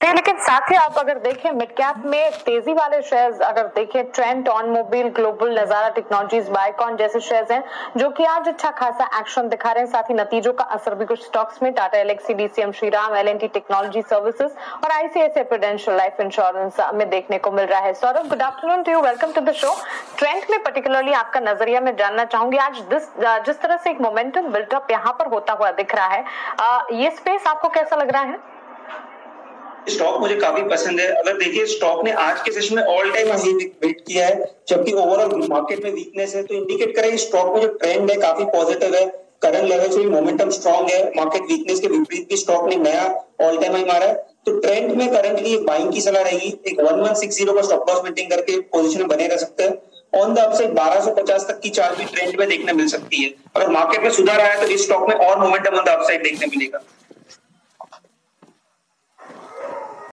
थे लेकिन साथ ही आप अगर देखें मिड कैप में तेज़ी वाले शेयर्स अगर देखें trend OnMobile global Nazara technologies Biocon जैसे शेयर्स हैं, जो कि आज अच्छा खासा एक्शन दिखा रहे हैं। साथ ही नतीजों का असर भी कुछ स्टॉक्स में Tata Elxsi DCM Shriram LNT technology services और आईसीआईसीआई प्रोडेंशियल लाइफ इंश्योरेंस में देखने को मिल रहा है। Saurabh good afternoon to you welcome to the show trend में पर्टिकुलरली आपका नज़रिया में जानना चाहूँगी, आज जिस जिस तरह से एक मोमेंटम बिल्टअप यहाँ पर होता हुआ दिख रहा है ये स्पेस आपको कैसा लग रहा है? स्टॉक मुझे काफ़ी पसंद है। अगर देखिए स्टॉक ने आज के सेशन में ऑल टाइम हाई बिल्ड किया है, जबकि ओवरऑल मार्केट में वीकनेस है तो इंडिकेट करें स्टॉक में जो ट्रेंड है काफ़ी पॉजिटिव है। करंट लेवल से भी मोमेंटम स्ट्रॉन्ग है। मार्केट वीकनेस के विपरीत भी स्टॉक ने नया ऑल टाइम हाई मारा है। तो ट्रेंड में करंटली बाइंग की सलाह रहेगी। एक वन वन सिक्स ज़ीरो का स्टॉप लॉस मेंटेन करके पोजीशन बने रह सकते हैं। ऑन द अपसाइड 1250 तक की चार्ट भी ट्रेंड में देखने मिल सकती है। अगर मार्केट में सुधार आया तो इस स्टॉक में और मोमेंटम ऑन द अपसाइड देखने मिलेगा।